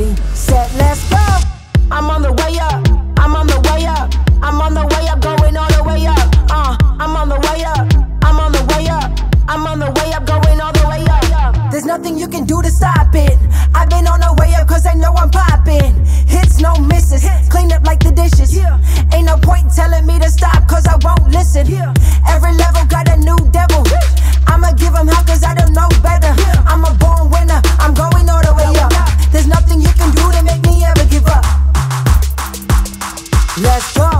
Ready, set, let's go. I'm on the way up. I'm on the way up. I'm on the way up, going all the way up. Uh, I'm on the way up. I'm on the way up. I'm on the way up, going all the way up. There's nothing you can do to stop it. I've been on the way up, cause I know I'm popping. Hits, no misses. Clean up like the dishes. Ain't no point telling me to stop, cause I won't listen. Let's go.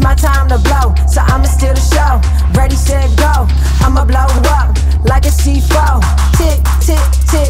It's my time to blow. So I'ma steal the show. Ready, set, go. I'ma blow up like a C4. Tick, tick, tick,